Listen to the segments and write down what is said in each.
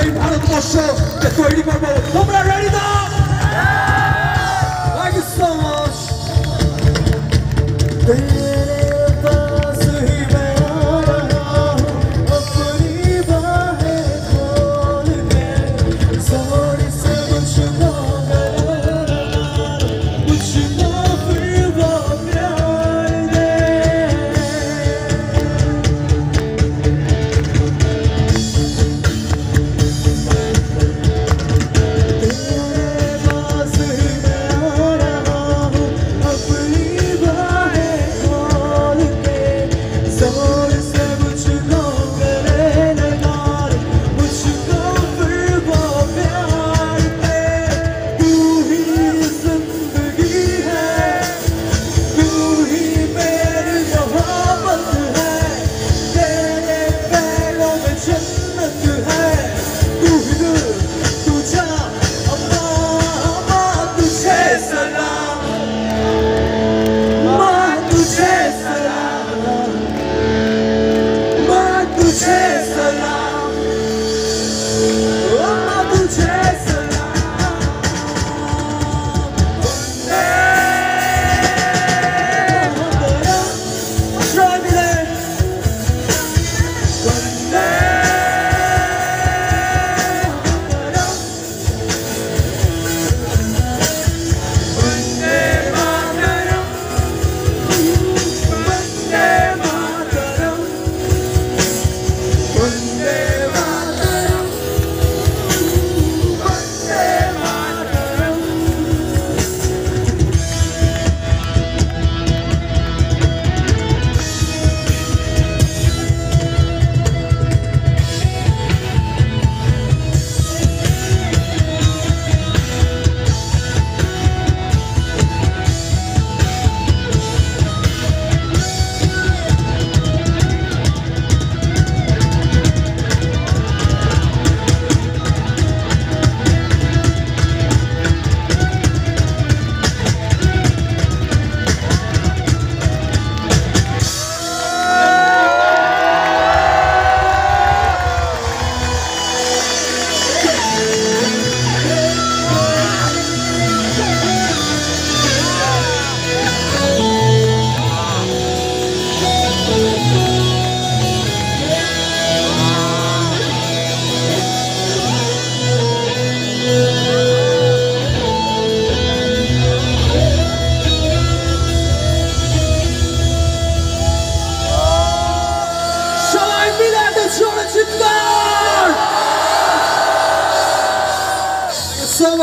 এই ভারতবর্ষকে তৈরি করবো তোমরা রেডি দাও Thank you so much.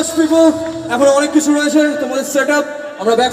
Much people এখন অনেক কিছু রয়েছে। তোমাদের সেট আপ আমরা ব্যাক